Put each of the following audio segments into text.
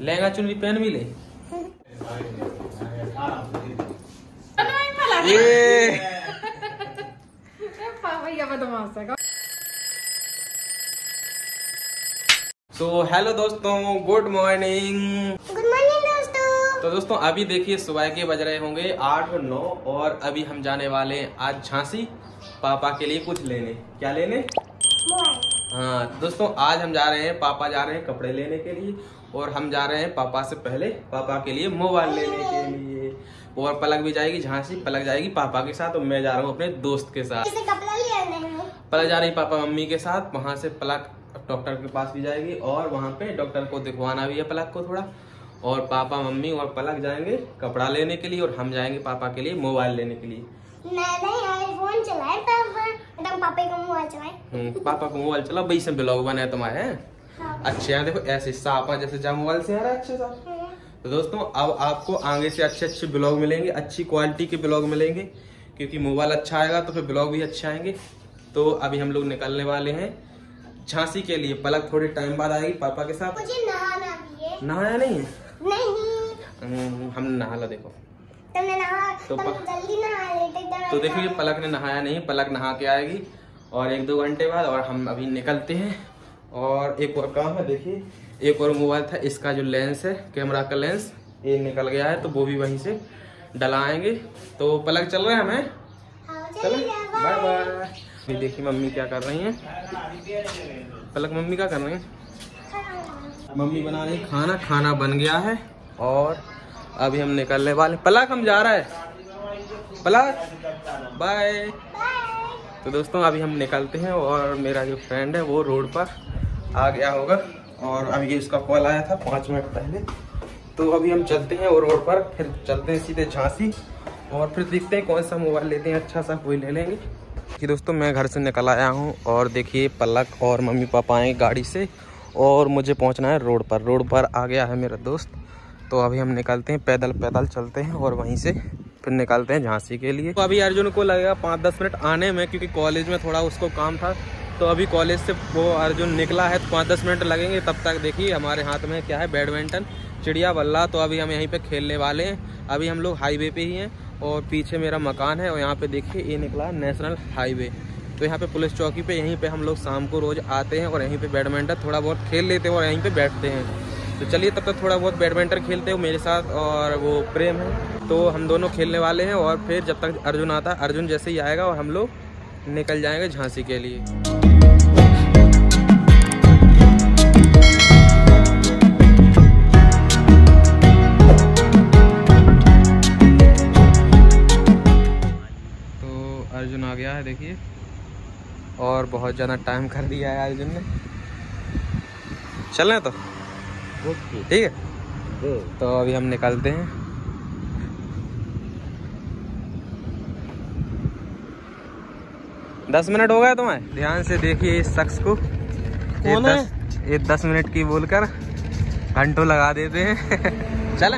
लहंगा चुनरी पहन भी ले। है सो हेलो दोस्तों गुड मॉर्निंग गुड मॉर्निंग दोस्तों. तो दोस्तों अभी देखिए सुबह के बज रहे होंगे आठ और नौ और अभी हम जाने वाले हैं आज झांसी पापा के लिए कुछ लेने। क्या लेने? मोबाइल हाँ तो दोस्तों आज हम जा रहे हैं पापा जा रहे हैं कपड़े लेने के लिए और हम जा रहे हैं पापा से पहले पापा के लिए मोबाइल लेने के लिए। और पलक भी जाएगी झांसी पलक जाएगी पापा के साथ और मैं जा रहा हूँ अपने दोस्त के साथ। पलक जा रही पापा मम्मी के साथ वहाँ से पलक डॉक्टर के पास भी जाएगी और वहाँ पे डॉक्टर को दिखवाना भी है पलक को थोड़ा। और पापा मम्मी और पलक जाएँगे कपड़ा लेने के लिए और हम जाएँगे पापा के लिए मोबाइल लेने के लिए। मैंने आईफोन चलाया तब पापा का मोबाइल चलाए। पापा को मोबाइल चला वही से ब्लॉग बने तुम्हारे। हाँ। अच्छे हैं देखो ऐसे हैं जैसे जा मोबाइल से आ रहा है अच्छे सा। हम्म। तो दोस्तों अब आपको आगे से अच्छे अच्छे ब्लॉग मिलेंगे अच्छी क्वालिटी के ब्लॉग मिलेंगे। क्योंकि मोबाइल अच्छा आएगा तो फिर ब्लॉग भी अच्छे आएँगे। तो अभी हम लोग निकलने वाले हैं झांसी के लिए। पलक थोड़े टाइम बाद आएगी पापा के साथ। मुझे नहाना भी है। नहाया नहीं है? नहीं। हम्म, हम नहाला देखो। तुमने नहा तो तुम जल्दी नहा लेते तो देखो ये पलक ने नहाया नहीं पलक नहा के आएगी और एक दो घंटे बाद और हम अभी निकलते हैं। और एक और काम है देखिए एक और मोबाइल था इसका जो लेंस है कैमरा का लेंस ये निकल गया है तो वो भी वहीं से डलाएँगे। तो पलक चल रहे हैं हमें? हाँ, चलो बाय बाय देखिए मम्मी क्या कर रही हैं। पलक मम्मी क्या कर रही हैं? मम्मी बना रही खाना खाना बन गया है और अभी हम निकलने वाले पलक, हम जा रहा है। पलाक। बाय तो दोस्तों, अभी हम निकलते हैं और मेरा जो फ्रेंड है, वो रोड पर आ गया होगा। और अभी उसका कॉल आया था पाँच मिनट पहले। तो अभी हम चलते हैं और रोड पर, फिर चलते हैं सीधे झांसी। और फिर देखते हैं कौन सा मोबाइल लेते हैं अच्छा सा कोई ले लेंगे। कि दोस्तों, मैं घर से निकल आया हूँ और देखिए, पलक और मम्मी पापा आए गाड़ी से। और मुझे पहुँचना है रोड पर। रोड पर आ गया है मेरा दोस्त। तो अभी हम निकलते हैं, पैदल पैदल चलते हैं और वहीं से फिर निकलते हैं झांसी के लिए। तो अभी अर्जुन को लगेगा पाँच दस मिनट आने में क्योंकि कॉलेज में थोड़ा उसको काम था। तो अभी कॉलेज से वो अर्जुन निकला है तो पाँच दस मिनट लगेंगे। तब तक देखिए हमारे हाथ में क्या है, बैडमिंटन चिड़िया बल्ला तो अभी हम यहीं पे खेलने वाले हैं। अभी हम लोग हाईवे पे ही हैं और पीछे मेरा मकान है और यहाँ पे देखिए ये निकला नेशनल हाईवे। तो यहाँ पे पुलिस चौकी पे यहीं पे हम लोग शाम को रोज आते हैं और यहीं पे बैडमिंटन थोड़ा बहुत खेल लेते हैं और यहीं पे बैठते हैं। तो चलिए तब तक थोड़ा बहुत बैडमिंटन खेलते हो मेरे साथ और वो प्रेम है। तो हम दोनों खेलने वाले हैं और फिर जब तक अर्जुन आता है अर्जुन जैसे ही आएगा और हम लोग निकल जाएँगे झांसी के लिए। तो अर्जुन आ गया है देखिए। और बहुत ज़्यादा टाइम कर दिया है अर्जुन ने। चल तो। ठीक है? तो अभी हम निकलते हैं। दस मिनट हो गए तुम्हें? ध्यान से देखिए इस शख्स को। ये कौन है? दस ये दस मिनट की बोलकर घंटों लगा देते हैं। चले।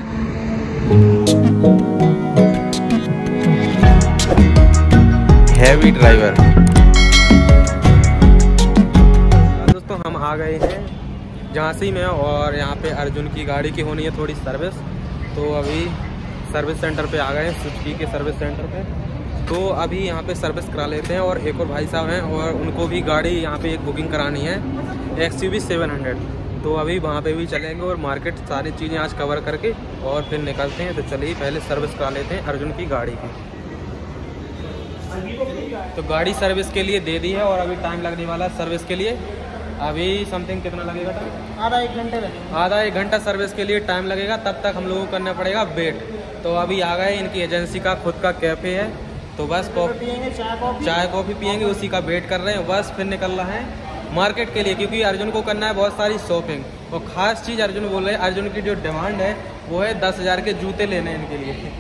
हैवी ड्राइवर दोस्तों हम आ गए हैं। झांसी में और यहाँ पे अर्जुन की गाड़ी की होनी है थोड़ी सर्विस। तो अभी सर्विस सेंटर पे आ गए हैं, सुजुकी के सर्विस सेंटर पे। तो अभी यहाँ पे सर्विस करा लेते हैं और एक और भाई साहब हैं और उनको भी गाड़ी यहाँ पे एक बुकिंग करानी है एक्स यू तो अभी वहाँ पे भी चलेंगे और मार्केट सारी चीज़ें आज कवर करके और फिर निकलते हैं। तो चलिए पहले सर्विस करा लेते हैं अर्जुन की गाड़ी की। तो गाड़ी सर्विस के लिए दे दी है और अभी टाइम लगने वाला है सर्विस के लिए। अभी समथिंग कितना लगेगा टाइम आधा एक घंटे में आधा एक घंटा सर्विस के लिए टाइम लगेगा तब तक हम लोगों को करना पड़ेगा वेट तो अभी आ गए इनकी एजेंसी का खुद का कैफ़े है। तो बस कॉफ़ी पियेंगे चाय कॉफ़ी। चाय कॉफ़ी पियेंगे उसी का वेट कर रहे हैं। बस फिर निकल रहा है मार्केट के लिए क्योंकि अर्जुन को करना है बहुत सारी शॉपिंग और ख़ास चीज़ अर्जुन बोल रहे हैं अर्जुन की जो डिमांड है वो है दस हज़ार के जूते लेने हैं इनके लिए।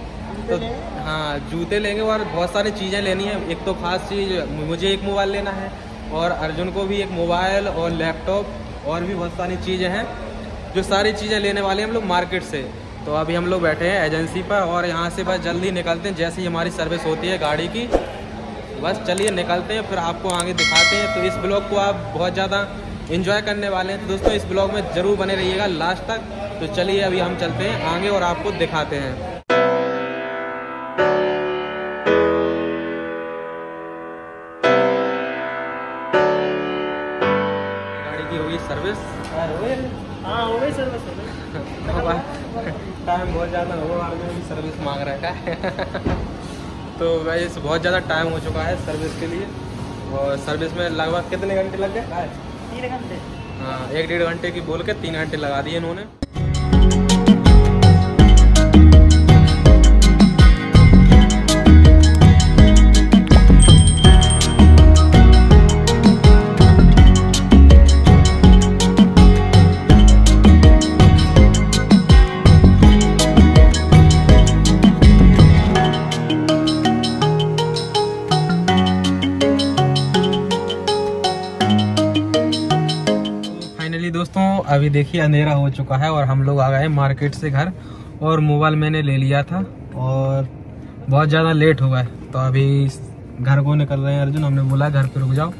तो हाँ जूते लेंगे और बहुत सारी चीज़ें लेनी है। एक तो खास चीज़ मुझे एक मोबाइल लेना है। और अर्जुन को भी एक मोबाइल और लैपटॉप और भी बहुत सारी चीज़ें हैं, जो सारी चीज़ें लेने वाले हैं हम लोग मार्केट से। तो अभी हम लोग बैठे हैं एजेंसी पर और यहाँ से बस जल्दी निकलते हैं, जैसे ही हमारी सर्विस होती है गाड़ी की। बस चलिए निकलते हैं, फिर आपको आगे दिखाते हैं। तो इस ब्लॉग को आप बहुत ज़्यादा इन्जॉय करने वाले हैं। तो दोस्तों, इस ब्लॉग में ज़रूर बने रहिएगा, लास्ट तक। तो चलिए अभी हम चलते हैं आगे और आपको दिखाते हैं। टाइम बहुत ज़्यादा हो आगे भी सर्विस मांग रहा है। तो वैसे बहुत ज़्यादा टाइम हो चुका है सर्विस के लिए। और सर्विस में लगभग कितने घंटे लग गए? तीन घंटे। हाँ एक डेढ़ घंटे की बोल के तीन घंटे लगा दिए इन्होंने। अभी देखिए अंधेरा हो चुका है और हम लोग आ गए मार्केट से घर और मोबाइल मैंने ले लिया था और बहुत ज़्यादा लेट हो। गए तो अभी घर को निकल रहे हैं अर्जुन हमने बोला घर पे रुक जाओ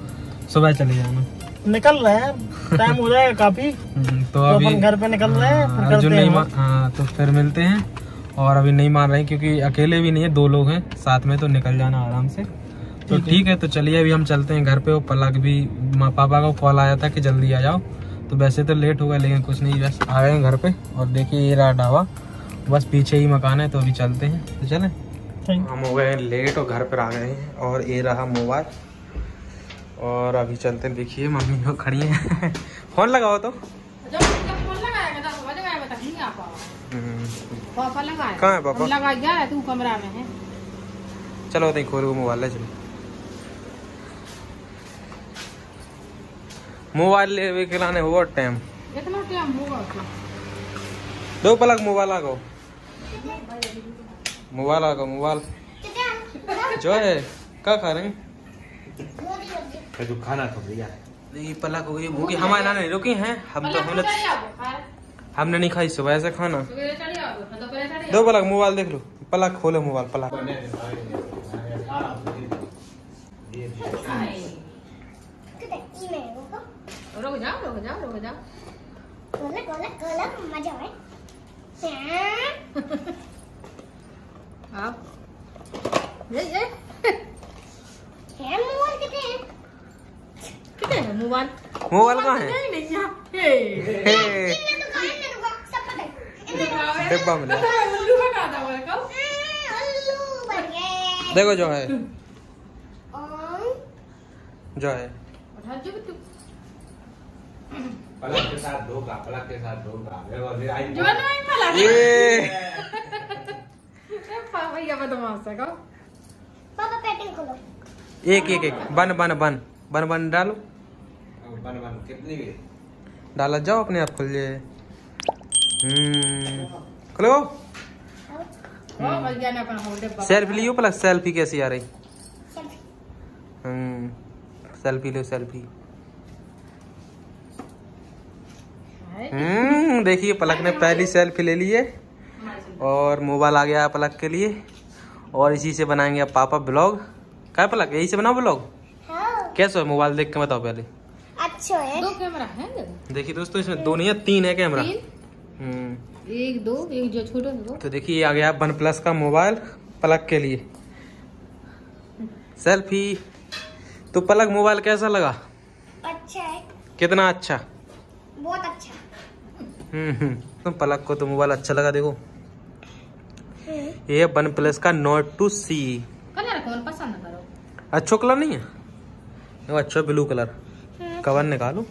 सुबह चले जाना। निकल रहे हैं टाइम हो जाएगा काफ़ी। हम्म, तो तो अभी घर पे निकल रहे हैं हाँ, अर्जुन नहीं मान हाँ तो फिर मिलते हैं और अभी नहीं मान रहे हैं क्योंकि अकेले भी नहीं है दो लोग हैं साथ में तो निकल जाना आराम से। तो ठीक है। है तो चलिए अभी हम चलते हैं घर पे वो पलक भी माँ पापा का कॉल आया था कि जल्दी आ जाओ। तो वैसे तो लेट हो गया लेकिन कुछ नहीं बस आ गए घर पे और देखिए ये रहा ढाबा। बस पीछे ही मकान है तो अभी चलते हैं। तो चलें। हम हो गए लेट और घर पर आ गए हैं और ये रहा मोबाइल। और अभी चलते हैं देखिए मम्मी को खड़ी है। फ़ोन लगाओ तो। पावा हम्म, पापा लगाए। कहाँ है पापा? लगा गया तू कमरा में है। चलो खोल मोबाइल ले चलो। मोबाइल ले के लाने हुआ टाइम इतना टाइम होगा दो पलक मोबाइल आ गो मोबाइल आ गो मोबाइल। जो है क्या खा रहे हैं? जो खाना तो भैया नहीं पलक हो गई भूखी हमारे लाने नहीं रुकी हैं। हम तो हमने हमने नहीं खाई सुबह से खाना। तो दो पलक मोबाइल देख लो। पलक खोलो मोबाइल पलक आओ रुक जाओ रुक जाओ रुक जाओ। मज़ा है। आप। ये ये। मोबाइल कितने हैं? कितने है मोबाइल? मोबाइल कहाँ है? नहीं नहीं यहाँ। हे। हे, है इनमें डिब्बा में देखो जो है। जो है। तू। पलक के साथ धोखा पलक के साथ धोखा। देखो ये आई जो ना ही फला ये। भैया बदमाश है कब पापा पैकिंग खोलो। एक एक एक। बन बन बन। बन बन डालो। बन बन कितनी भी। डाला जाओ अपने आप खुल जाए हम्म। खोलो। पकड़ा सेल्फी लियो प्लस सेल्फी कैसी आ रही? हम्म। सेल्फी लो सेल्फी है। हम्म देखिए पलक ने पहली सेल्फी ले ली है और मोबाइल आ गया है पलक के लिए। और इसी से बनाएँगे अब पापा ब्लॉग क्या पलक? यही से बनाओ ब्लॉग हाँ। कैसे हो मोबाइल देख के बताओ पहले। अच्छा है। दो कैमरा है देखिए दोस्तों इसमें दो नहीं है तीन है कैमरा हम्म। एक दो एक जो छोटा है तो देखिए आ गया वन प्लस का मोबाइल पलक के लिए। सेल्फी तो पलक मोबाइल कैसा लगा? अच्छा है। कितना अच्छा? बहुत अच्छा। हम्म। हम्म तो पलक को तो मोबाइल अच्छा लगा देखो। ये वन प्लस का नोट टू सी। कलर कौन पसंद करो? अच्छा कलर नहीं है? वो अच्छा ब्लू कलर। हम्म। कवर निकालो।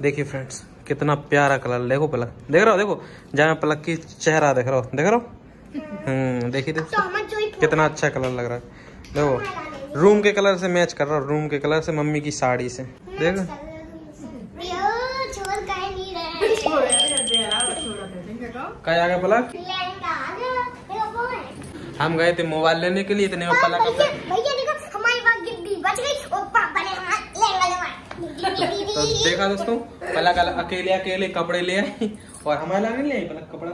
देखिए फ्रेंड्स कितना प्यारा कलर। देखो पलक। देख रहे हो देखो। जहाँ पलक की चेहरा देख रहे हो। देख रहे हो? हम्म देखिए तो देखो ही कितना अच्छा कलर लग रहा है। देखो। रूम के कलर से मैच कर रहा हूँ रूम के कलर से मम्मी की साड़ी से। देखो। क्या आ गया पलक? हम गए थे मोबाइल लेने के लिए इतने में पलक भैया भैया देखो हमारी बात गिद्दी बच गई। और ने हमारा लहंगा लेवाया तो देखा दोस्तों पलक अकेले अकेले कपड़े ले आई और हमारे लाने ले आई पलक कपड़ा?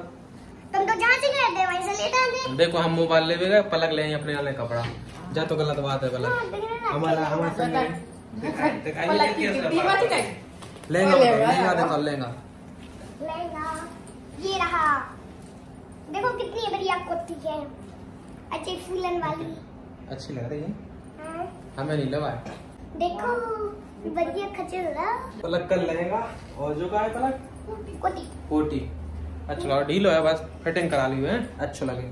जहाँ से वहीं से देखो हम मोबाइल ले गए पलक ले अपने वाले कपड़ा। जा तो गलत बात है पलक। हमारा हमारे लहंगा लहंगा लहंगा ये रहा। देखो कितनी बढ़िया कुर्ती है। अच्छी फूलन वाली। अच्छी लग रही है। हाँ, हमें नहीं लगा। देखो बढ़िया पलक का लहंगा और जो का है पलक? कुर्ती कोटी अच्छा लगा ढीलो है बस फिटिंग करा ली है। अच्छा लगे।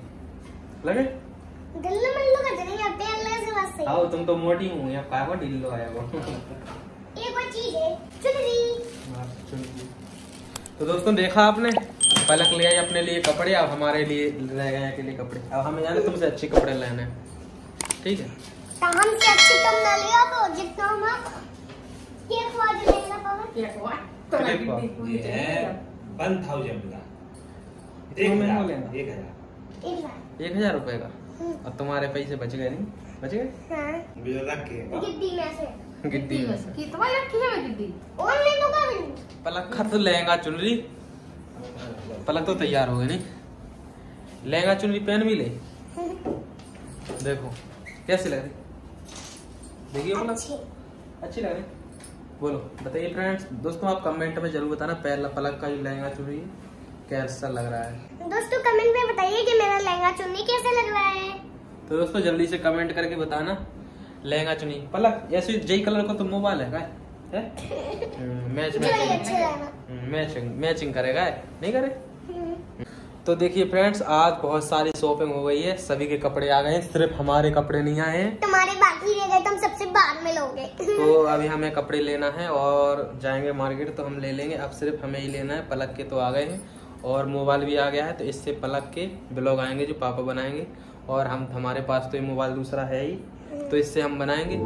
लगे? हैं से आओ तुम तो मोटी हूँ या काय को ढीलो आया वो। एक और चीज़ है चुनरी। तो दोस्तों देखा आपने? पलक ले आई अपने लिए कपड़े अब हमारे लिए रह गए के लिए कपड़े। अब हमें जाने तुमसे अच्छे कपड़े लेने। ठीक है? तो हमसे अच्छी तुम ना लिया तो जितना हम ये ख्वाज लेना पवन एक बार तो एक बार। गिद्दी पूरी ये है चली वन थाउज़ेंड का। इतना एक हज़ार। एक हज़ार। एक हज़ार। रुपए का? हम्म, और तुम्हारे पैसे बच गए नहीं? बच गए? हाँ। रख के गिद्दी में से। गिद्दी में से। रखी है गिद्दी? और ले तो पलक का तो लहंगा चुनरी। पलक तो तैयार हो गई नहीं? लहंगा चुनरी पहन भी ले। देखो कैसी लग रही? देखिए पलक। अच्छी। लग रही? बोलो बताइए फ्रेंड्स दोस्तों आप कमेंट में ज़रूर बताना पहला पलक का जो लहंगा चुनरी कैसा लग रहा है? दोस्तों कमेंट में बताइए कि मेरा लहंगा चुन्नी कैसा लग रहा है। तो दोस्तों जल्दी से कमेंट करके बताना लहंगा चुनी पलक ऐसे जई कलर का तो मोबाइल है है? मैच अच्छा लगा। मैचिंग मैचिंग करेगा नहीं करे? हम्म, तो देखिए फ्रेंड्स आज बहुत सारी शॉपिंग हो गई है सभी के कपड़े आ गए हैं सिर्फ़ हमारे कपड़े नहीं आए हैं। तुम्हारे बाकी रह गए तुम सबसे बाद में लोगे। तो अभी हमें कपड़े लेना है और जाएँगे मार्केट तो हम ले लेंगे। अब सिर्फ़ हमें ही लेना है पलक के तो आ गए हैं। और मोबाइल भी आ गया है तो इससे पलक के ब्लॉग आएँगे जो पापा बनाएँगे। और हम, हमारे पास तो ये मोबाइल दूसरा है ही तो इससे हम बनाएँगे।